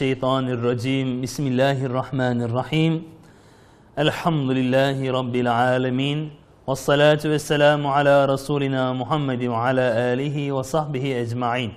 Mineşşeytanirracim. Bismillahirrahmanirrahim. Elhamdülillahi Rabbil alemin. Ve salatu ve selamu ala Resulina Muhammed ve ala alihi ve sahbihi ecmain.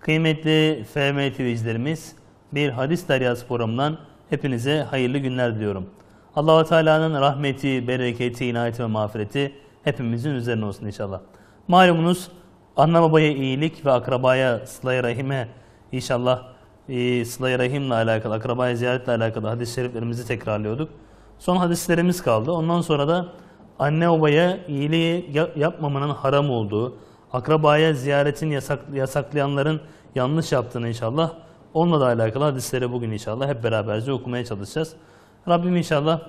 Kıymetli FM izlerimiz, bir hadis deryası programından hepinize hayırlı günler diliyorum. allah Teala'nın rahmeti, bereketi, inayeti ve mağfireti hepimizin üzerine olsun inşallah. Malumunuz anne babaya iyilik ve akrabaya sıla rahime inşallah e, sıla rahimle alakalı, akrabaya ziyaretle alakalı hadis-i şeriflerimizi tekrarlıyorduk. Son hadislerimiz kaldı. Ondan sonra da anne babaya iyiliği ya- yapmamanın haram olduğu, akrabaya ziyaretin yasak, yasaklayanların yanlış yaptığını inşallah onunla da alakalı hadisleri bugün inşallah hep beraberce okumaya çalışacağız. Rabbim inşallah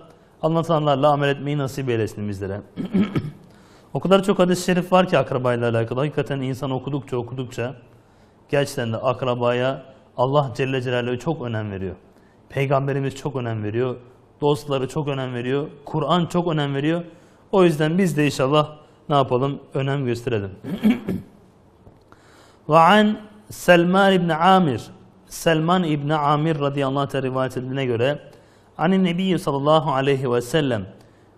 anlatanlarla amel etmeyi nasip eylesin bizlere. o kadar çok hadis-i şerif var ki akrabayla alakalı. Hakikaten insan okudukça okudukça gerçekten de akrabaya Allah Celle Celaluhu çok önem veriyor. Peygamberimiz çok önem veriyor. Dostları çok önem veriyor. Kur'an çok önem veriyor. O yüzden biz de inşallah ne yapalım? Önem gösterelim. Ve an Selman İbni Amir Selman İbni Amir radıyallahu anh rivayet edildiğine göre Anin Nebi sallallahu aleyhi ve sellem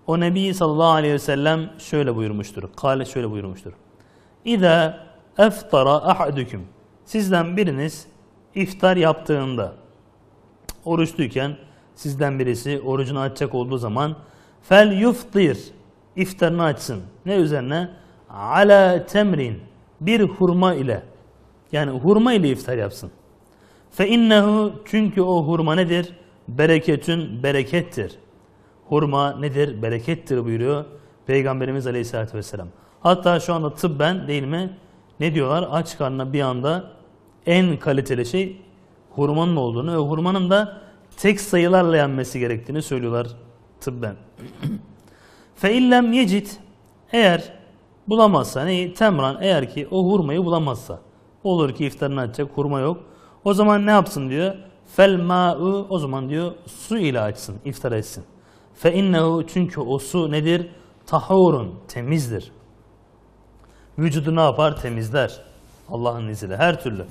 o Nebi sallallahu aleyhi ve sellem şöyle buyurmuştur. Kale şöyle buyurmuştur. İza eftara ahadukum Sizden biriniz iftar yaptığında oruçluyken sizden birisi orucunu açacak olduğu zaman fel yuftir iftarını açsın. Ne üzerine? Ala temrin bir hurma ile yani hurma ile iftar yapsın. Fe innehu çünkü o hurma nedir? Bereketün berekettir. Hurma nedir? Berekettir buyuruyor Peygamberimiz Aleyhisselatü Vesselam. Hatta şu anda tıbben değil mi? Ne diyorlar? Aç karnına bir anda en kaliteli şey hurmanın olduğunu ve hurmanın da tek sayılarla yenmesi gerektiğini söylüyorlar tıbben. Fe illem yecit eğer bulamazsa neyi? Temran eğer ki o hurmayı bulamazsa olur ki iftarını açacak hurma yok. O zaman ne yapsın diyor? Fel ma'u o zaman diyor su ile açsın, iftar etsin. Fe innehu çünkü o su nedir? Tahurun, temizdir. Vücudu ne yapar? Temizler. Allah'ın izniyle her türlü.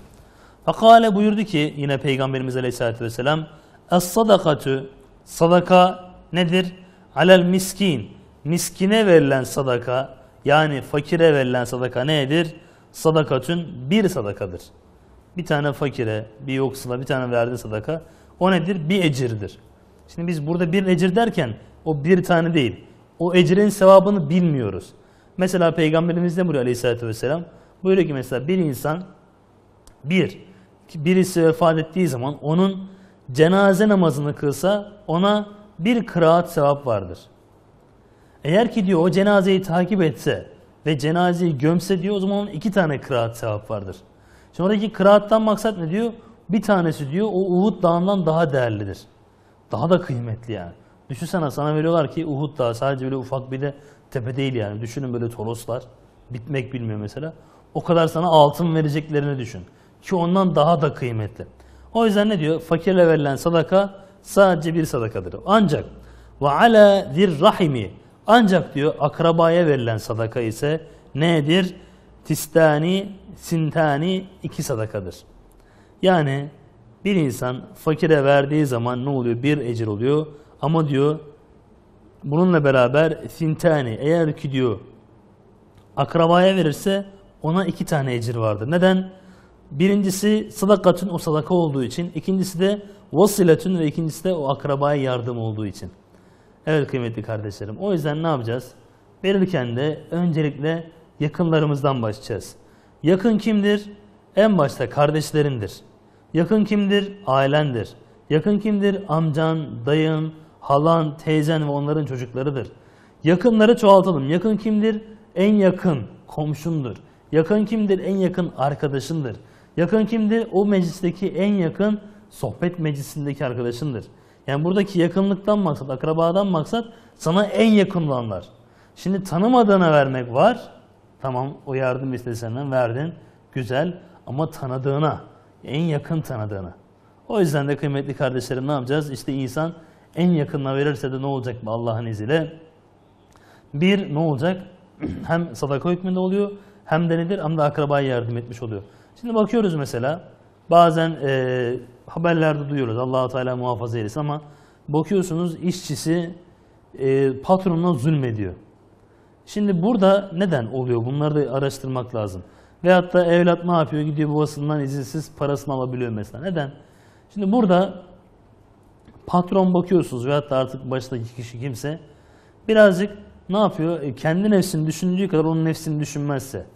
Fakale buyurdu ki yine Peygamberimiz Aleyhisselatü Vesselam Es-sadakatü sadaka nedir? Alel miskin miskine verilen sadaka yani fakire verilen sadaka nedir? Sadakatün bir sadakadır. Bir tane fakire, bir yoksula, bir tane verdiği sadaka o nedir? Bir ecirdir. Şimdi biz burada bir ecir derken o bir tane değil. O ecrin sevabını bilmiyoruz. Mesela Peygamberimiz ne buyuruyor Aleyhisselatü Vesselam? Buyuruyor ki mesela bir insan bir, birisi vefat ettiği zaman onun cenaze namazını kılsa ona bir kıraat sevap vardır. Eğer ki diyor o cenazeyi takip etse ve cenazeyi gömse diyor o zaman onun iki tane kıraat sevap vardır. Şimdi oradaki kıraattan maksat ne diyor? Bir tanesi diyor o Uhud dağından daha değerlidir. Daha da kıymetli yani. Düşünsene sana veriyorlar ki Uhud dağı sadece böyle ufak bir de tepe değil yani. Düşünün böyle toroslar. Bitmek bilmiyor mesela. O kadar sana altın vereceklerini düşün. Ki ondan daha da kıymetli. O yüzden ne diyor? Fakirle verilen sadaka sadece bir sadakadır. Ancak ve ala zir rahimi ancak diyor akrabaya verilen sadaka ise nedir? Tistani, sintani iki sadakadır. Yani bir insan fakire verdiği zaman ne oluyor? Bir ecir oluyor. Ama diyor bununla beraber sintani eğer ki diyor akrabaya verirse ona iki tane ecir vardır. Neden? Birincisi sadakatün o sadaka olduğu için. ikincisi de vasiletün ve ikincisi de o akrabaya yardım olduğu için. Evet kıymetli kardeşlerim. O yüzden ne yapacağız? Verirken de öncelikle yakınlarımızdan başlayacağız. Yakın kimdir? En başta kardeşlerindir. Yakın kimdir? Ailendir. Yakın kimdir? Amcan, dayın, halan, teyzen ve onların çocuklarıdır. Yakınları çoğaltalım. Yakın kimdir? En yakın komşundur. Yakın kimdir? En yakın arkadaşındır. Yakın kimdir? O meclisteki en yakın sohbet meclisindeki arkadaşındır. Yani buradaki yakınlıktan maksat, akrabadan maksat sana en yakın olanlar. Şimdi tanımadığına vermek var. Tamam o yardım istedi senden verdin. Güzel ama tanıdığına, en yakın tanıdığına. O yüzden de kıymetli kardeşlerim ne yapacağız? İşte insan en yakınına verirse de ne olacak mı Allah'ın izniyle? Bir ne olacak? hem sadaka hükmünde oluyor hem de nedir? Hem de akrabaya yardım etmiş oluyor. Şimdi bakıyoruz mesela Bazen e, haberlerde duyuyoruz allah Teala muhafaza eylesin ama bakıyorsunuz işçisi e, patronuna zulmediyor. Şimdi burada neden oluyor? Bunları da araştırmak lazım. Veyahut da evlat ne yapıyor? Gidiyor babasından izinsiz parasını alabiliyor mesela. Neden? Şimdi burada patron bakıyorsunuz veyahut da artık baştaki kişi kimse birazcık ne yapıyor? E, kendi nefsini düşündüğü kadar onun nefsini düşünmezse,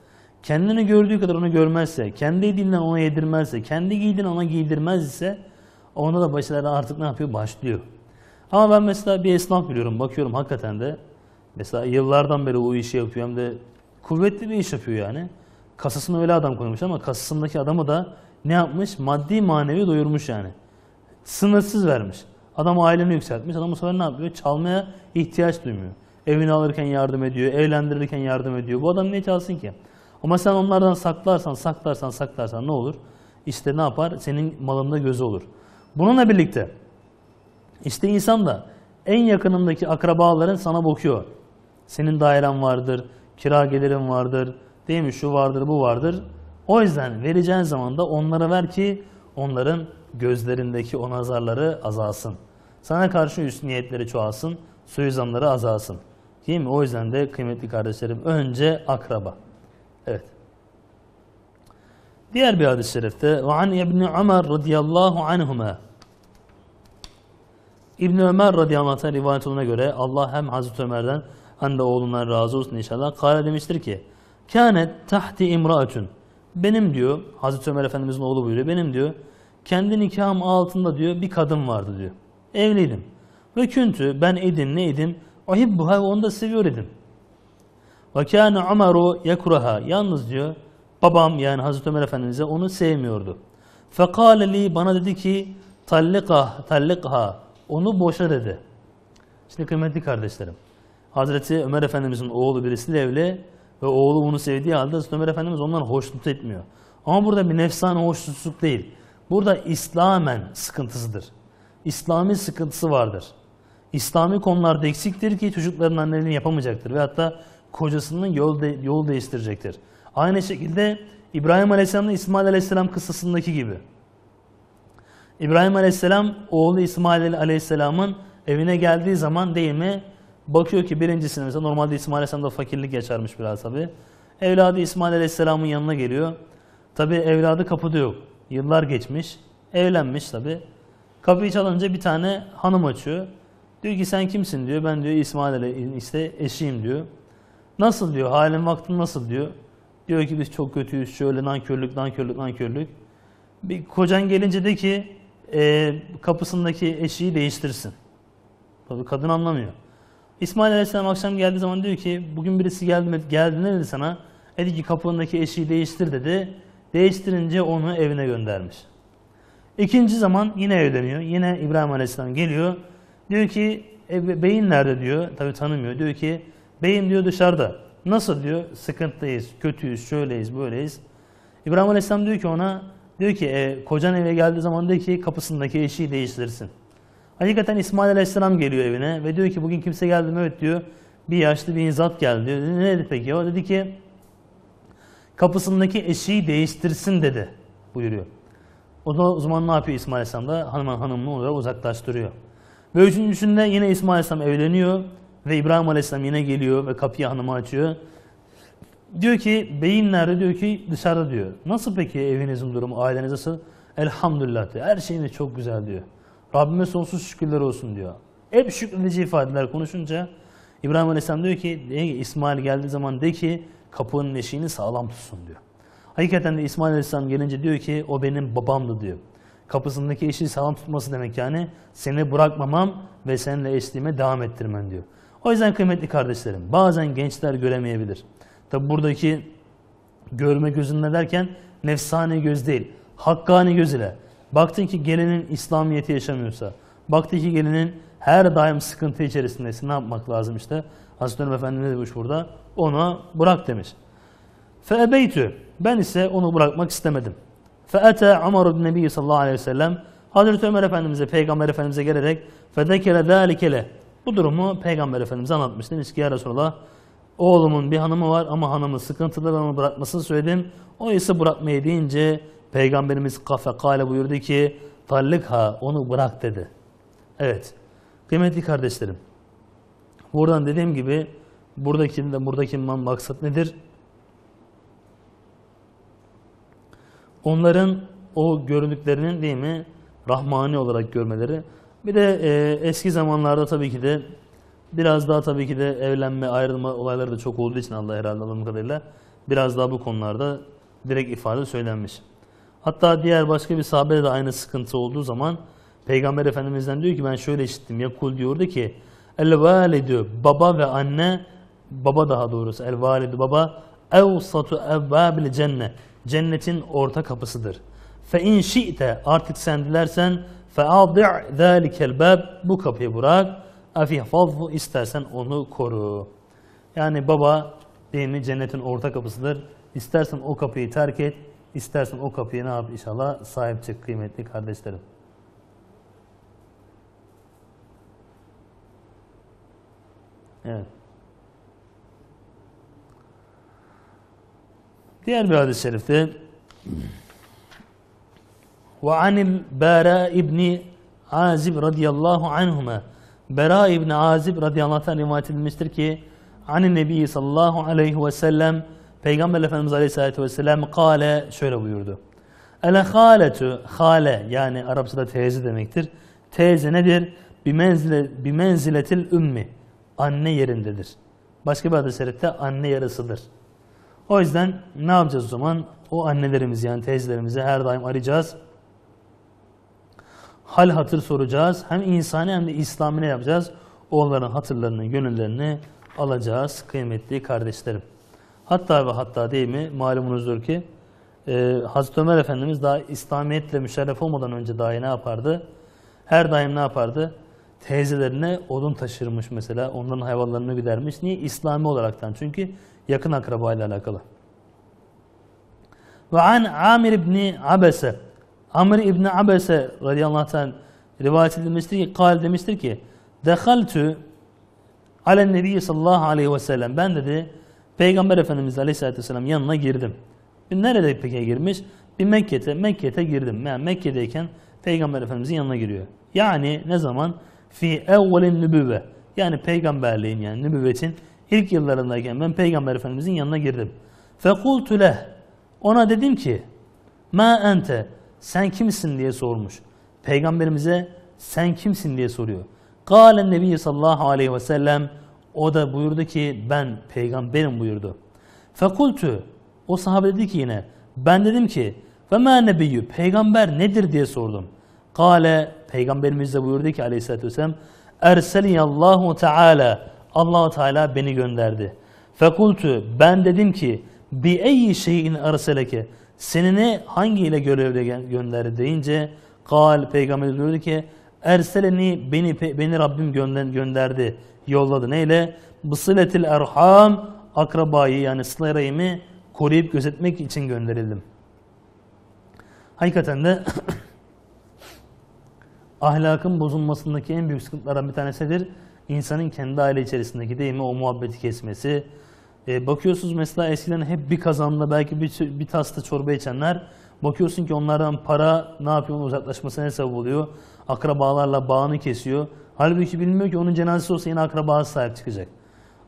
kendini gördüğü kadar onu görmezse, kendi yediğinden ona yedirmezse, kendi giydiğini ona giydirmez ise onda da başları artık ne yapıyor? Başlıyor. Ama ben mesela bir esnaf biliyorum. Bakıyorum hakikaten de mesela yıllardan beri o işi yapıyor hem de kuvvetli bir iş yapıyor yani. Kasasına öyle adam koymuş ama kasasındaki adamı da ne yapmış? Maddi manevi doyurmuş yani. Sınırsız vermiş. Adam aileni yükseltmiş. Adam bu sefer ne yapıyor? Çalmaya ihtiyaç duymuyor. Evini alırken yardım ediyor, evlendirirken yardım ediyor. Bu adam ne çalsın ki? Ama sen onlardan saklarsan, saklarsan, saklarsan ne olur? İşte ne yapar? Senin malında gözü olur. Bununla birlikte işte insan da en yakınındaki akrabaların sana bakıyor. Senin dairen vardır, kira gelirin vardır, değil mi? Şu vardır, bu vardır. O yüzden vereceğin zaman da onlara ver ki onların gözlerindeki o nazarları azalsın. Sana karşı üst niyetleri çoğalsın, suizanları azalsın. Değil mi? O yüzden de kıymetli kardeşlerim önce akraba. Evet. Diğer bir hadis-i şerifte ve an İbn Ömer radıyallahu anhuma İbn Ömer radıyallahu anh rivayet olduğuna göre Allah hem Hazreti Ömer'den hem de oğlundan razı olsun inşallah. Kale demiştir ki Kânet tahti imraatun benim diyor Hazreti Ömer Efendimizin oğlu buyuruyor benim diyor kendi nikahım altında diyor bir kadın vardı diyor. Evliydim. Ve küntü ben edin ne edim ahibbuha ve onu da seviyor edim. Kâne Ömer'u yekuraha. Yalnız diyor babam yani Hazreti Ömer Efendimiz'e onu sevmiyordu. Fekâle li bana dedi ki tallikah tallikha onu boşa dedi. Şimdi kıymetli kardeşlerim. Hazreti Ömer Efendimiz'in oğlu birisiyle evli ve oğlu bunu sevdiği halde Hazreti Ömer Efendimiz ondan hoşnut etmiyor. Ama burada bir nefsane hoşnutsuzluk değil. Burada İslamen sıkıntısıdır. İslami sıkıntısı vardır. İslami konularda eksiktir ki çocukların anneliğini yapamayacaktır. Ve hatta kocasının yol, de, yol değiştirecektir. Aynı şekilde İbrahim Aleyhisselam'la İsmail Aleyhisselam kıssasındaki gibi. İbrahim Aleyhisselam oğlu İsmail Aleyhisselam'ın evine geldiği zaman değil mi? Bakıyor ki birincisine mesela normalde İsmail Aleyhisselam'da fakirlik yaşarmış biraz tabi. Evladı İsmail Aleyhisselam'ın yanına geliyor. Tabi evladı kapıda yok. Yıllar geçmiş. Evlenmiş tabi. Kapıyı çalınca bir tane hanım açıyor. Diyor ki sen kimsin diyor. Ben diyor İsmail Ale işte eşiyim diyor. Nasıl diyor halin vaktin nasıl diyor. Diyor ki biz çok kötüyüz şöyle nankörlük nankörlük nankörlük. Bir kocan gelince de ki e, kapısındaki eşiği değiştirsin. Tabii kadın anlamıyor. İsmail Aleyhisselam akşam geldiği zaman diyor ki bugün birisi geldi, geldi ne dedi sana? Dedi ki kapındaki eşiği değiştir dedi. Değiştirince onu evine göndermiş. İkinci zaman yine evleniyor. Yine İbrahim Aleyhisselam geliyor. Diyor ki e, beyin nerede diyor. Tabi tanımıyor. Diyor ki beyin diyor dışarıda. Nasıl diyor? Sıkıntıdayız, kötüyüz, şöyleyiz, böyleyiz. İbrahim Aleyhisselam diyor ki ona Diyor ki e, kocan eve geldiği zaman diyor ki kapısındaki eşiği değiştirsin. Hakikaten İsmail Aleyhisselam geliyor evine ve diyor ki bugün kimse geldi mi? Evet diyor. Bir yaşlı bir zat geldi diyor. Ne dedi peki o? Dedi ki kapısındaki eşiği değiştirsin dedi buyuruyor. O da o zaman ne yapıyor İsmail Aleyhisselam da hanım hanımını olarak uzaklaştırıyor. Ve üçüncüsünde yine İsmail Aleyhisselam evleniyor ve İbrahim Aleyhisselam yine geliyor ve kapıyı hanıma açıyor. Diyor ki beyin nerede? Diyor ki dışarıda diyor. Nasıl peki evinizin durumu, aileniz nasıl? Elhamdülillah diyor. Her şeyiniz çok güzel diyor. Rabbime sonsuz şükürler olsun diyor. Hep şükredici ifadeler konuşunca İbrahim Aleyhisselam diyor ki İsmail geldiği zaman de ki kapının eşiğini sağlam tutsun diyor. Hakikaten de İsmail Aleyhisselam gelince diyor ki o benim babamdı diyor. Kapısındaki eşiği sağlam tutması demek yani seni bırakmamam ve seninle eşliğime devam ettirmem diyor. O yüzden kıymetli kardeşlerim bazen gençler göremeyebilir. Tabi buradaki görme gözünde derken nefsani göz değil, hakkani göz ile. Baktın ki gelinin İslamiyeti yaşamıyorsa, baktın ki gelinin her daim sıkıntı içerisindeyse ne yapmak lazım işte? Hazreti Ömer Efendi ne demiş burada? Onu bırak demiş. Feebeytü. Ben ise onu bırakmak istemedim. Feete Ömer bin Nebi sallallahu aleyhi ve sellem Hazreti Ömer Efendimiz'e, Peygamber Efendimiz'e gelerek fedekere zâlikele bu durumu Peygamber Efendimiz'e anlatmış. Demiş ki ya Resulallah Oğlumun bir hanımı var ama hanımı sıkıntılı ben onu bırakmasını söyledim. O ise bırakmayı deyince Peygamberimiz kafe kale buyurdu ki tallikha onu bırak dedi. Evet. Kıymetli kardeşlerim. Buradan dediğim gibi buradaki de buradaki maksat nedir? Onların o görüntülerinin değil mi rahmani olarak görmeleri. Bir de e, eski zamanlarda tabii ki de biraz daha tabii ki de evlenme, ayrılma olayları da çok olduğu için Allah herhalde anladığım kadarıyla biraz daha bu konularda direkt ifade söylenmiş. Hatta diğer başka bir sahabede de aynı sıkıntı olduğu zaman Peygamber Efendimiz'den diyor ki ben şöyle işittim. Yakul diyordu ki El validu baba ve anne baba daha doğrusu el validu baba evsatu evvabil cennet cennetin orta kapısıdır. Fe in şi'te artık sen dilersen adi' zalikel bab bu kapıyı bırak afihfazhu istersen onu koru. Yani baba değil cennetin orta kapısıdır. İstersen o kapıyı terk et, istersen o kapıyı ne yap inşallah sahip çık kıymetli kardeşlerim. Evet. Diğer bir hadis-i şerifte ve anil Bara ibni Azib radıyallahu anhuma Bera ibn Azib radıyallahu anh rivayet edilmiştir ki anin Nebi sallallahu aleyhi ve sellem Peygamber Efendimiz aleyhissalatü vesselam kale şöyle buyurdu. Ele haletu hale yani Arapçada teyze demektir. Teyze nedir? Bimenzile, bimenziletil ümmi. Anne yerindedir. Başka bir şerifte anne yarısıdır. O yüzden ne yapacağız o zaman? O annelerimizi yani teyzelerimizi her daim arayacağız. Hal hatır soracağız. Hem insani hem de İslami ne yapacağız? Onların hatırlarını, gönüllerini alacağız kıymetli kardeşlerim. Hatta ve hatta değil mi? Malumunuzdur ki e, Hazreti Ömer Efendimiz daha İslamiyetle müşerref olmadan önce dahi ne yapardı? Her daim ne yapardı? Teyzelerine odun taşırmış mesela. Onların hayvanlarını gidermiş. Niye? İslami olaraktan. Çünkü yakın akrabayla alakalı. Ve an Amir İbni Abese Amr İbni Abese radıyallahu anh rivayet edilmiştir ki kal demiştir ki Dehaltü alen nebi sallallahu aleyhi ve sellem ben dedi Peygamber Efendimiz aleyhissalatü vesselam yanına girdim. Nerede peki girmiş? Bir Mekke'te, Mekke'te girdim. Yani Mekke'deyken Peygamber Efendimizin yanına giriyor. Yani ne zaman? Fi evvelin nübüvve. Yani peygamberliğin yani nübüvvetin ilk yıllarındayken ben Peygamber Efendimizin yanına girdim. Fekultu leh. Ona dedim ki ma ente sen kimsin diye sormuş. Peygamberimize sen kimsin diye soruyor. Kâlen Nebi sallallahu aleyhi ve sellem o da buyurdu ki ben peygamberim buyurdu. Fekultu o sahabe dedi ki yine ben dedim ki ve ma nebiyyü peygamber nedir diye sordum. Kale peygamberimiz de buyurdu ki aleyhissalatü vesselam Erseliyallahu Teala allah Teala beni gönderdi. Fekultu ben dedim ki bi eyyi şeyin arseleke seni ne hangiyle görevle gönderdi deyince kal peygamber diyordu ki erseleni beni beni Rabbim gönderdi yolladı neyle bısıletil erham akrabayı yani sıla koruyup gözetmek için gönderildim. Hakikaten de ahlakın bozulmasındaki en büyük sıkıntılardan bir tanesidir. İnsanın kendi aile içerisindeki değil mi o muhabbeti kesmesi. E, bakıyorsunuz mesela eskiden hep bir kazanla belki bir, bir tasta çorba içenler bakıyorsun ki onlardan para ne yapıyor uzaklaşmasına sebep oluyor. Akrabalarla bağını kesiyor. Halbuki bilmiyor ki onun cenazesi olsa yine akrabası sahip çıkacak.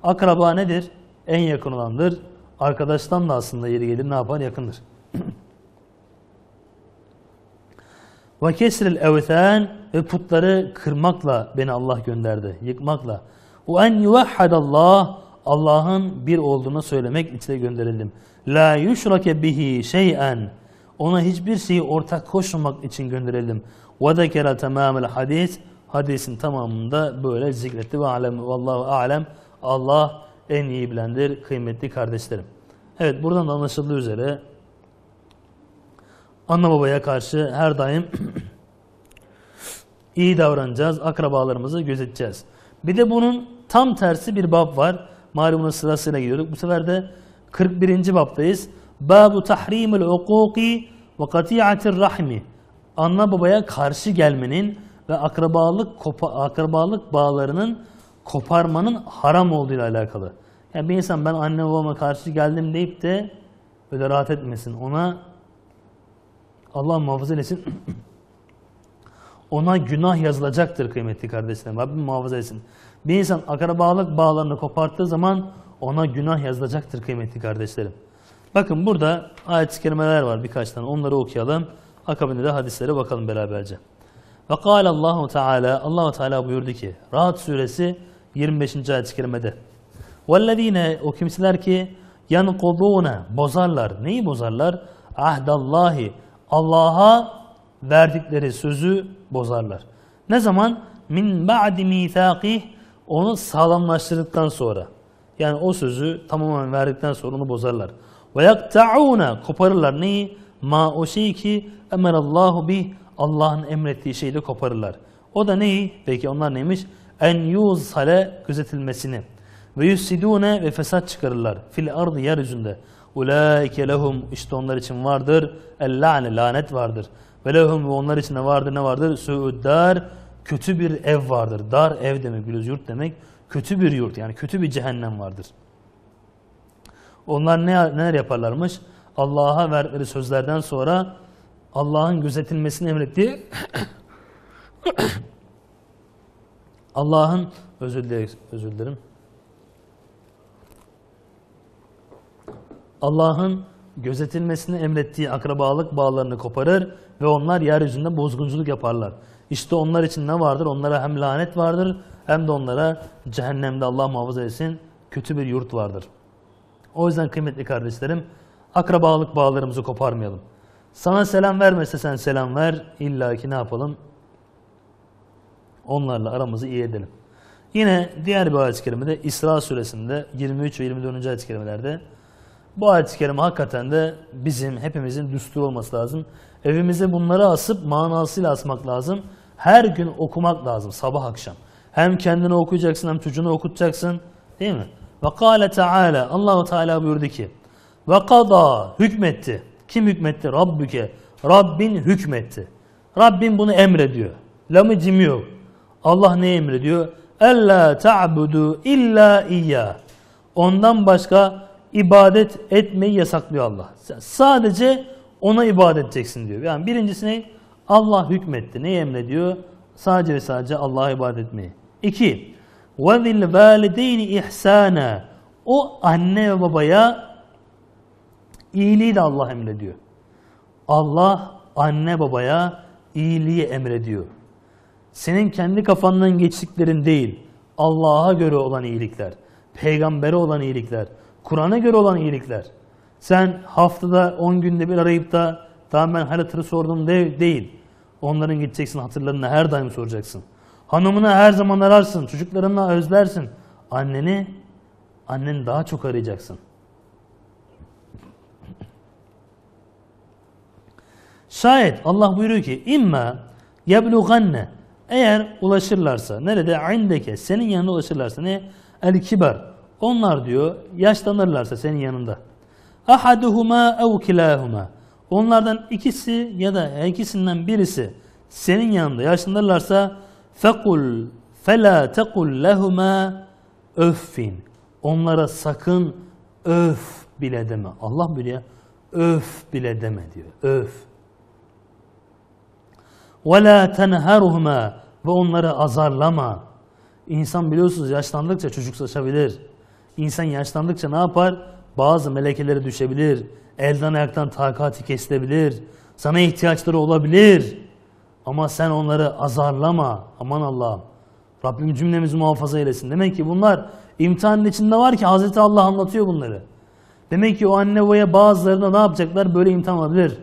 Akraba nedir? En yakın olandır. Arkadaştan da aslında yeri gelir ne yapar? Yakındır. Ve kesril evthan ve putları kırmakla beni Allah gönderdi. Yıkmakla. Ve en yuvahhadallah Allah'ın bir olduğunu söylemek için gönderildim. La yushrake bihi şey'en ona hiçbir şeyi ortak koşmamak için gönderildim. Ve zekera tamamel hadis hadisin tamamında böyle zikretti ve alem vallahu alem Allah en iyi bilendir kıymetli kardeşlerim. Evet buradan da anlaşıldığı üzere anne babaya karşı her daim iyi davranacağız. Akrabalarımızı gözeteceğiz. Bir de bunun tam tersi bir bab var. Malumunuz sırasıyla gidiyorduk. Bu sefer de 41. baptayız. Babu tahrimul ukuki ve kati'atir rahmi. Anne babaya karşı gelmenin ve akrabalık kopa, akrabalık bağlarının koparmanın haram olduğu ile alakalı. Yani bir insan ben anne babama karşı geldim deyip de böyle rahat etmesin. Ona Allah muhafaza etsin. Ona günah yazılacaktır kıymetli kardeşlerim. Rabbim muhafaza etsin. Bir insan akrabalık bağlarını koparttığı zaman ona günah yazılacaktır kıymetli kardeşlerim. Bakın burada ayet-i kerimeler var birkaç tane. Onları okuyalım. Akabinde de hadislere bakalım beraberce. Ve kâle Allahu Teala Allahu Teala buyurdu ki Rahat suresi 25. ayet-i kerimede. Vellezine o kimseler ki yanqudune bozarlar. Neyi bozarlar? Ahdallahi Allah'a verdikleri sözü bozarlar. Ne zaman? Min ba'di mithaqih onu sağlamlaştırdıktan sonra. Yani o sözü tamamen verdikten sonra onu bozarlar. Ve yakta'une koparırlar neyi? Ma o şey ki emerallahu bih Allah'ın emrettiği şeyi de koparırlar. O da neyi? Peki onlar neymiş? En yuzhale gözetilmesini. Ve yusidune ve fesat çıkarırlar. Fil ardı yeryüzünde. Ulaike lehum işte onlar için vardır. El la'ne lanet vardır. Ve lehum ve onlar için de vardır ne vardır? Su'uddar kötü bir ev vardır. Dar ev demek biliyoruz yurt demek. Kötü bir yurt yani kötü bir cehennem vardır. Onlar ne, neler yaparlarmış? Allah'a verdikleri sözlerden sonra Allah'ın gözetilmesini emrettiği Allah'ın özür dilerim, özür dilerim. Allah'ın gözetilmesini emrettiği akrabalık bağlarını koparır ve onlar yeryüzünde bozgunculuk yaparlar. İşte onlar için ne vardır? Onlara hem lanet vardır hem de onlara cehennemde Allah muhafaza etsin kötü bir yurt vardır. O yüzden kıymetli kardeşlerim akrabalık bağlarımızı koparmayalım. Sana selam vermese sen selam ver. İlla ki ne yapalım? Onlarla aramızı iyi edelim. Yine diğer bir ayet-i kerimede İsra suresinde 23 ve 24. ayet-i kerimelerde bu ayet-i kerime hakikaten de bizim hepimizin düstur olması lazım. Evimize bunları asıp manasıyla asmak lazım. Her gün okumak lazım sabah akşam. Hem kendini okuyacaksın hem çocuğunu okutacaksın. Değil mi? Ve kâle teâlâ Allahu Teala buyurdu ki ve kada hükmetti. Kim hükmetti? Rabbüke. Rabbin hükmetti. Rabbin bunu emrediyor. Lamı cim yok. Allah ne emrediyor? Ella ta'budu illa iyya. Ondan başka ibadet etmeyi yasaklıyor Allah. Sadece ona ibadet edeceksin diyor. Yani birincisi ne? Allah hükmetti. Neyi emrediyor? Sadece ve sadece Allah'a ibadet etmeyi. İki. وَذِلْ وَالِدَيْنِ ihsana. O anne ve babaya iyiliği de Allah emrediyor. Allah anne babaya iyiliği emrediyor. Senin kendi kafandan geçtiklerin değil, Allah'a göre olan iyilikler, peygambere olan iyilikler, Kur'an'a göre olan iyilikler. Sen haftada 10 günde bir arayıp da tamam ben hal hatırı sordum de, değil. Onların gideceksin hatırlarını her daim soracaksın. Hanımını her zaman ararsın, çocuklarını özlersin. Anneni, anneni daha çok arayacaksın. Şayet Allah buyuruyor ki imma yebluganne eğer ulaşırlarsa nerede indeke senin yanına ulaşırlarsa ne el kibar onlar diyor yaşlanırlarsa senin yanında ahaduhuma ev kilahuma Onlardan ikisi ya da her ikisinden birisi senin yanında yaşlanırlarsa fekul fela tekul lehuma öffin. Onlara sakın öf bile deme. Allah bile öf bile deme diyor. Öf. Ve la tenharuhuma ve onları azarlama. İnsan biliyorsunuz yaşlandıkça çocuklaşabilir. İnsan yaşlandıkça ne yapar? Bazı melekelere düşebilir. Elden ayaktan takati kesilebilir. Sana ihtiyaçları olabilir. Ama sen onları azarlama. Aman Allah'ım. Rabbim cümlemizi muhafaza eylesin. Demek ki bunlar imtihanın içinde var ki Hazreti Allah anlatıyor bunları. Demek ki o anne babaya bazılarına ne yapacaklar? Böyle imtihan olabilir.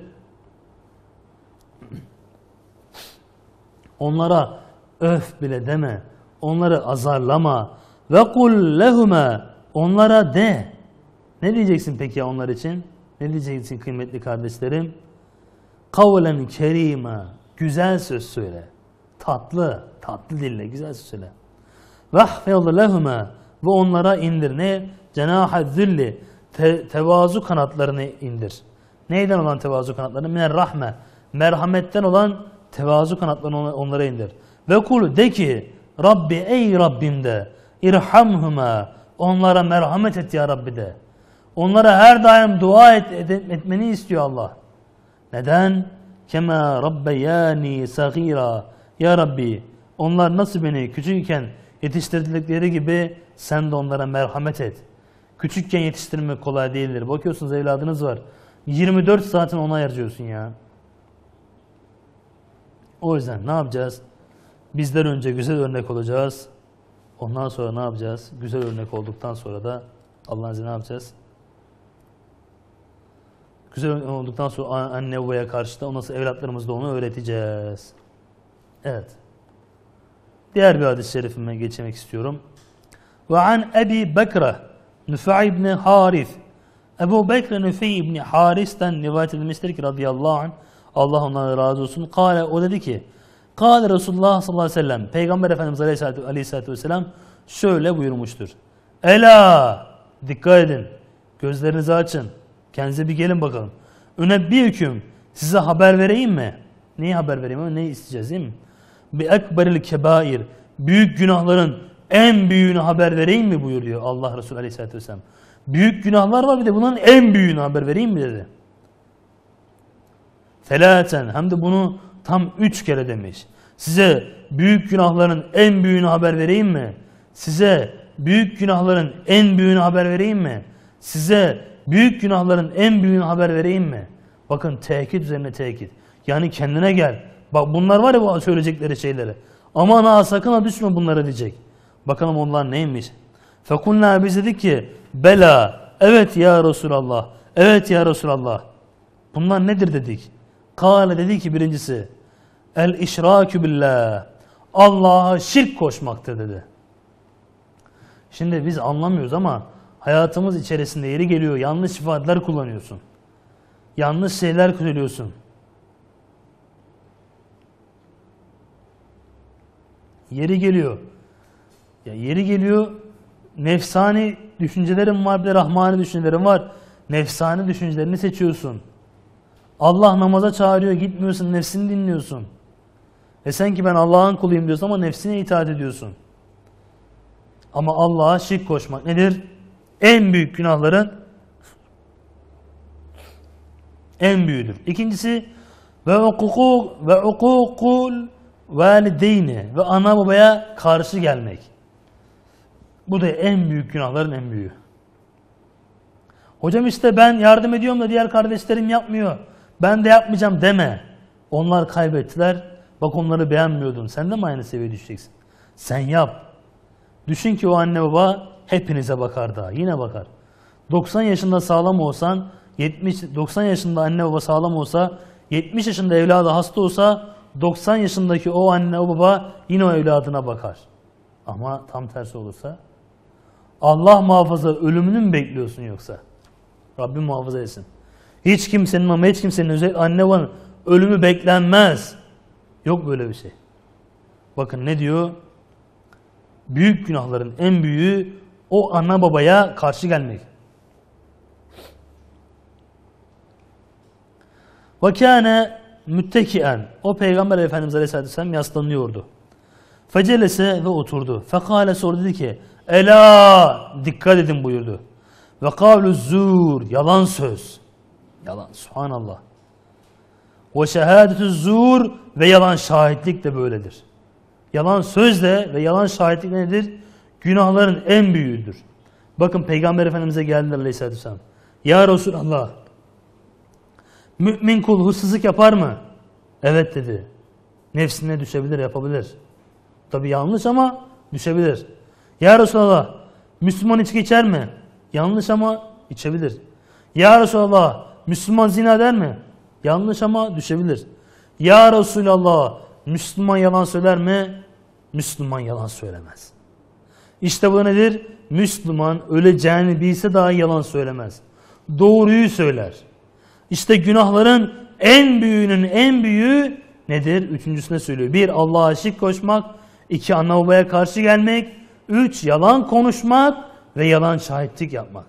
Onlara öf bile deme. Onları azarlama. Ve kul lehume. Onlara de. Ne diyeceksin peki onlar için? Ne diyeceksin kıymetli kardeşlerim? Kavlen kerime. Güzel söz söyle. Tatlı, tatlı dille güzel söz söyle. Vahfez lehume. Ve onlara indir. Ne? Cenaha zilli. Te tevazu kanatlarını indir. Neyden olan tevazu kanatlarını? Miner rahme. Merhametten olan tevazu kanatlarını onlara indir. Ve kul de ki Rabbi ey Rabbim de irhamhuma onlara merhamet et ya Rabbi de. Onlara her daim dua et, et etmeni istiyor Allah. Neden? kema rabbeyani sagira. Ya Rabbi onlar nasıl beni küçükken yetiştirdikleri gibi sen de onlara merhamet et. Küçükken yetiştirmek kolay değildir. Bakıyorsunuz evladınız var. 24 saatin ona harcıyorsun ya. O yüzden ne yapacağız? Bizden önce güzel örnek olacağız. Ondan sonra ne yapacağız? Güzel örnek olduktan sonra da Allah'ın izniyle ne yapacağız? Güzel olduktan sonra anne babaya karşı da ondan sonra evlatlarımız da onu öğreteceğiz. Evet. Diğer bir hadis-i şerifime geçmek istiyorum. Ve an Ebi Bekre Nüfe'i ibn Harith Ebu Bekre Nüfe'i ibn Haris'ten rivayet edilmiştir ki radıyallahu anh Allah ondan razı olsun. Kale o dedi ki Kale Resulullah sallallahu aleyhi ve sellem Peygamber Efendimiz aleyhissalatü, aleyhissalatü vesselam şöyle buyurmuştur. Ela dikkat edin. Gözlerinizi açın. Kendinize bir gelin bakalım. Öne bir hüküm size haber vereyim mi? Neyi haber vereyim? Ne isteyeceğiz değil mi? Bi ekberil kebair. Büyük günahların en büyüğünü haber vereyim mi buyuruyor Allah Resulü Aleyhisselatü Vesselam. Büyük günahlar var bir de bunların en büyüğünü haber vereyim mi dedi. Felaten hem de bunu tam üç kere demiş. Size büyük günahların en büyüğünü haber vereyim mi? Size büyük günahların en büyüğünü haber vereyim mi? Size büyük günahların en büyüğünü haber vereyim mi? Bakın tekit üzerine tekit. Yani kendine gel. Bak bunlar var ya bu söyleyecekleri şeyleri. Aman ha sakın ha düşme bunlara diyecek. Bakalım onlar neymiş? Fekunna biz dedik ki bela evet ya Resulallah evet ya Resulallah. Bunlar nedir dedik. Kale dedi ki birincisi el işrakü billah Allah'a şirk koşmaktır dedi. Şimdi biz anlamıyoruz ama hayatımız içerisinde yeri geliyor yanlış ifadeler kullanıyorsun. Yanlış şeyler söylüyorsun. Yeri geliyor. Ya yeri geliyor nefsani düşüncelerin var bir de rahmani düşüncelerin var. Nefsani düşüncelerini seçiyorsun. Allah namaza çağırıyor gitmiyorsun nefsini dinliyorsun. E sen ki ben Allah'ın kuluyum diyorsun ama nefsine itaat ediyorsun. Ama Allah'a şirk koşmak nedir? En büyük günahların en büyüğüdür. İkincisi ve hukuk ve hukukul valideyni ve ana babaya karşı gelmek. Bu da en büyük günahların en büyüğü. Hocam işte ben yardım ediyorum da diğer kardeşlerim yapmıyor. Ben de yapmayacağım deme. Onlar kaybettiler. Bak onları beğenmiyordun. Sen de mi aynı seviyeye düşeceksin? Sen yap. Düşün ki o anne baba hepinize bakar daha. Yine bakar. 90 yaşında sağlam olsan, 70 90 yaşında anne baba sağlam olsa, 70 yaşında evladı hasta olsa 90 yaşındaki o anne o baba yine o evladına bakar. Ama tam tersi olursa Allah muhafaza ölümünü mü bekliyorsun yoksa? Rabbim muhafaza etsin. Hiç kimsenin ama hiç kimsenin özel anne babanın ölümü beklenmez. Yok böyle bir şey. Bakın ne diyor? Büyük günahların en büyüğü o ana babaya karşı gelmek. Ve kâne müttekien. O Peygamber Efendimiz Aleyhisselatü Vesselam yaslanıyordu. Fecelese ve oturdu. Fekale sonra dedi ki Ela dikkat edin buyurdu. Ve kavlu zur yalan söz. Yalan subhanallah. Ve şehadetü zur ve yalan şahitlik de böyledir. Yalan söz de ve yalan şahitlik nedir? Günahların en büyüğüdür. Bakın Peygamber Efendimiz'e geldiler Aleyhisselatü Vesselam. Ya Resulallah mümin kul hırsızlık yapar mı? Evet dedi. Nefsine düşebilir yapabilir. Tabi yanlış ama düşebilir. Ya Resulallah Müslüman içki içer mi? Yanlış ama içebilir. Ya Resulallah Müslüman zina eder mi? Yanlış ama düşebilir. Ya Resulallah Müslüman yalan söyler mi? Müslüman yalan söylemez. İşte bu nedir? Müslüman öleceğini bilse daha yalan söylemez. Doğruyu söyler. İşte günahların en büyüğünün en büyüğü nedir? Üçüncüsüne söylüyor. Bir, Allah'a şirk koşmak. iki ana babaya karşı gelmek. Üç, yalan konuşmak ve yalan şahitlik yapmak.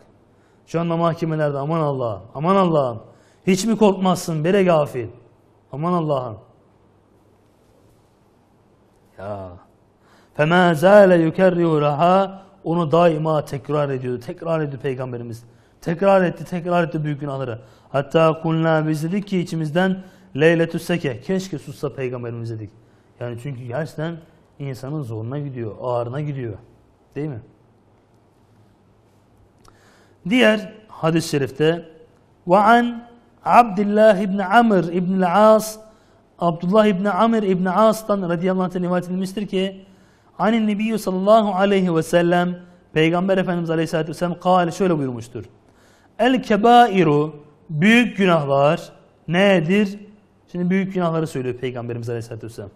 Şu anda mahkemelerde aman Allah'ım, aman Allah'ım. Hiç mi korkmazsın bere gafil? Aman Allah'ım. Ya. فَمَا زَالَ يُكَرِّهُ Onu daima tekrar ediyordu. Tekrar ediyor Peygamberimiz. Tekrar etti, tekrar etti büyük günahları. Hatta kulna biz dedik ki içimizden Leyletü seke. Keşke sussa peygamberimiz dedik. Yani çünkü gerçekten insanın zoruna gidiyor, ağrına gidiyor. Değil mi? Diğer hadis-i şerifte ve an Abdullah ibn Amr ibn As Abdullah ibn Amr ibn As'tan radıyallahu anh rivayet edilmiştir ki Anin Nebiyyü sallallahu aleyhi ve sellem Peygamber Efendimiz aleyhissalatü vesselam kâle şöyle buyurmuştur. El kebairu büyük günahlar nedir? Şimdi büyük günahları söylüyor Peygamberimiz aleyhissalatü vesselam.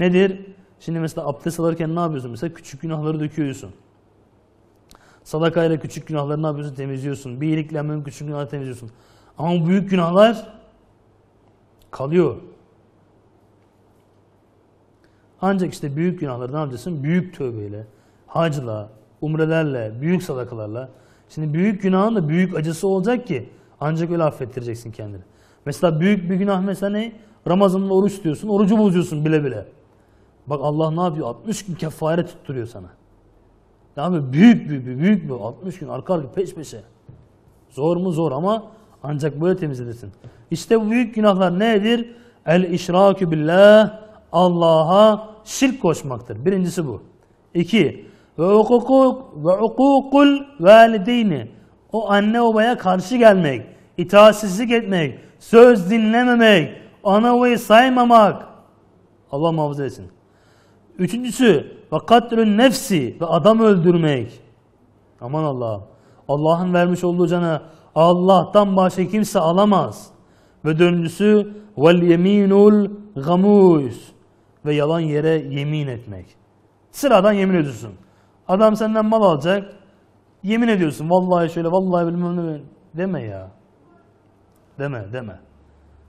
Nedir? Şimdi mesela abdest alırken ne yapıyorsun? Mesela küçük günahları döküyorsun. Sadakayla küçük günahları ne yapıyorsun? Temizliyorsun. Bir iyilikle küçük günahları temizliyorsun. Ama büyük günahlar kalıyor. Ancak işte büyük günahları ne yapacaksın? Büyük tövbeyle, hacla, umrelerle, büyük sadakalarla. Şimdi büyük günahın da büyük acısı olacak ki ancak öyle affettireceksin kendini. Mesela büyük bir günah mesela ne? Ramazan'da oruç tutuyorsun, orucu bozuyorsun bile bile. Bak Allah ne yapıyor? 60 gün kefare tutturuyor sana. Ne yapıyor? Büyük büyük büyük, büyük bir 60 gün arka arka peş peşe. Zor mu zor ama ancak böyle temizledirsin. İşte bu büyük günahlar nedir? El işrakü billah Allah'a şirk koşmaktır. Birincisi bu. İki, ve hukuk ve hukukul valideyni. O anne babaya karşı gelmek, itaatsizlik etmek, söz dinlememek, ana babayı saymamak. Allah muhafaza etsin. Üçüncüsü ve katlün nefsi ve adam öldürmek. Aman Allah. Allah'ın vermiş olduğu canı Allah'tan başka kimse alamaz. Ve dördüncüsü vel yeminul gamus ve yalan yere yemin etmek. Sıradan yemin ediyorsun. Adam senden mal alacak. Yemin ediyorsun. Vallahi şöyle, vallahi bilmem ne. Deme ya. Deme, deme.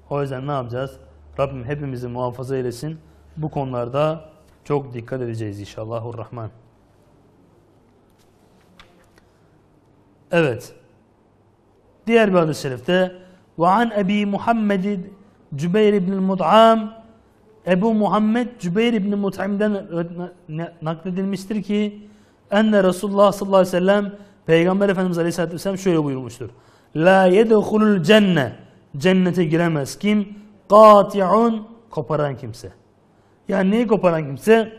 O yüzden ne yapacağız? Rabbim hepimizi muhafaza eylesin. Bu konularda çok dikkat edeceğiz inşallahurrahman. Evet. Diğer bir hadis-i şerifte an Ebi Muhammed Cübeyr ibn Mud'am Ebu Muhammed Cübeyr ibn Mut'im'den nakledilmiştir ki enne Resulullah sallallahu aleyhi ve sellem Peygamber Efendimiz aleyhissalatü vesselam şöyle buyurmuştur. La yedhulul cenne cennete giremez kim? Kati'un koparan kimse. Yani neyi koparan kimse?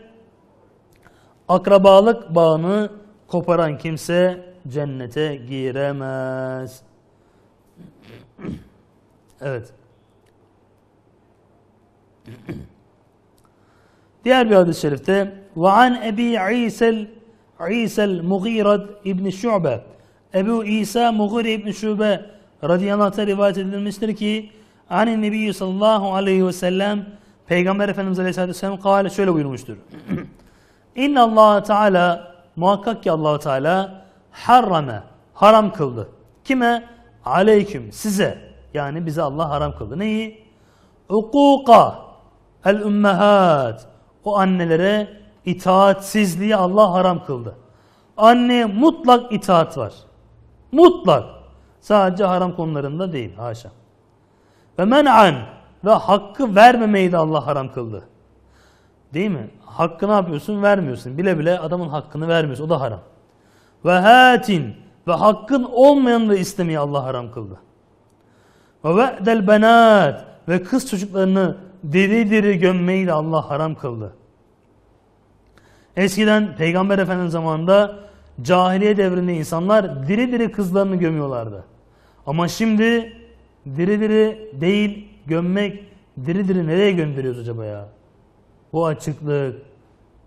Akrabalık bağını koparan kimse cennete giremez. evet. Diğer bir hadis-i şerifte ve an Ebi İsel İsel Mughirad İbn Şu'be Ebu İsa Mughire İbn Şube radıyallahu anh rivayet edilmiştir ki Anin Nebi sallallahu aleyhi ve sellem Peygamber Efendimiz aleyhissalatü vesselam kâle şöyle buyurmuştur. İnna Allah Teala muhakkak ki Allah Teala harrame haram kıldı. Kime? Aleyküm size. Yani bize Allah haram kıldı. Neyi? Ukuka el ümmehat o annelere itaatsizliği Allah haram kıldı. Anne mutlak itaat var. Mutlak. Sadece haram konularında değil. Haşa. Ve men'an ve hakkı vermemeyi de Allah haram kıldı. Değil mi? Hakkı ne yapıyorsun? Vermiyorsun. Bile bile adamın hakkını vermiyorsun. O da haram. Ve hatin ve hakkın olmayanı da istemeyi Allah haram kıldı. Ve ve'del benat ve kız çocuklarını diri diri gömmeyi de Allah haram kıldı. Eskiden Peygamber Efendimiz zamanında cahiliye devrinde insanlar diri diri kızlarını gömüyorlardı. Ama şimdi diri diri değil gömmek diri diri nereye gönderiyoruz acaba ya? Bu açıklık,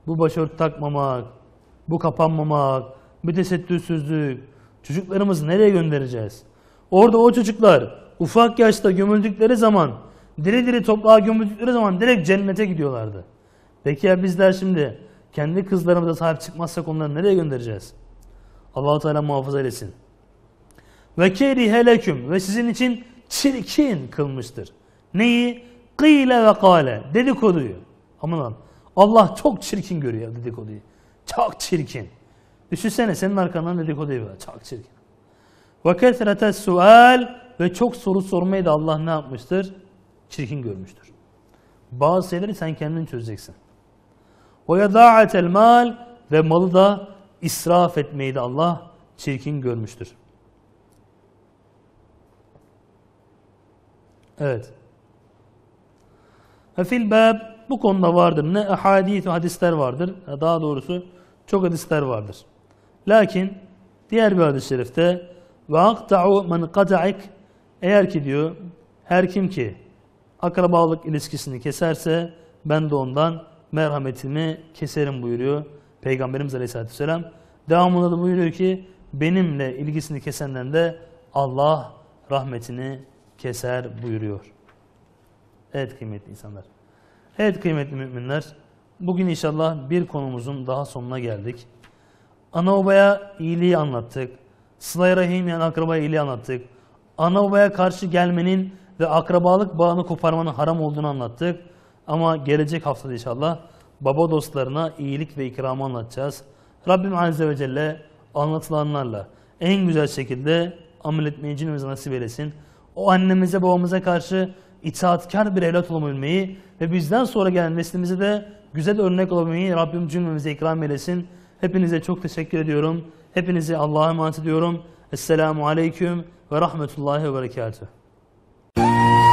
bu başörtü takmamak, bu kapanmamak, bu tesettürsüzlük, çocuklarımızı nereye göndereceğiz? Orada o çocuklar ufak yaşta gömüldükleri zaman, diri diri toprağa gömüldükleri zaman direkt cennete gidiyorlardı. Peki ya bizler şimdi kendi kızlarımıza sahip çıkmazsak onları nereye göndereceğiz? Allahu Teala muhafaza eylesin. Ve kerihe leküm ve sizin için çirkin kılmıştır. Neyi? Kıyle ve kale. Dedikoduyu. Aman Allah'ım. Allah çok çirkin görüyor dedikoduyu. Çok çirkin. Düşünsene senin arkandan dedikodu yapıyor. Çok çirkin. Ve kesrete sual ve çok soru sormayı da Allah ne yapmıştır? Çirkin görmüştür. Bazı şeyleri sen kendin çözeceksin. Yedâ'etel mal ve malı da israf etmeyi de Allah çirkin görmüştür. Evet. Ve fil bab bu konuda vardır. Ne ahadith hadisler vardır. Daha doğrusu çok hadisler vardır. Lakin diğer bir hadis-i şerifte ve akta'u men qata'ik eğer ki diyor her kim ki akrabalık ilişkisini keserse ben de ondan merhametimi keserim buyuruyor Peygamberimiz Aleyhisselatü Vesselam. Devamında da buyuruyor ki benimle ilgisini kesenden de Allah rahmetini keser buyuruyor. Evet kıymetli insanlar. Evet kıymetli müminler. Bugün inşallah bir konumuzun daha sonuna geldik. Ana babaya iyiliği anlattık. Sıla-i Rahim yani akrabaya iyiliği anlattık. Ana babaya karşı gelmenin ve akrabalık bağını koparmanın haram olduğunu anlattık. Ama gelecek haftada inşallah baba dostlarına iyilik ve ikramı anlatacağız. Rabbim Azze ve Celle anlatılanlarla en güzel şekilde amel etmeyi cümlemize nasip eylesin. O annemize babamıza karşı itaatkar bir evlat olabilmeyi ve bizden sonra gelen neslimize de güzel örnek olabilmeyi Rabbim cümlemize ikram eylesin. Hepinize çok teşekkür ediyorum. Hepinizi Allah'a emanet ediyorum. Esselamu Aleyküm ve Rahmetullahi ve Berekatuhu. Música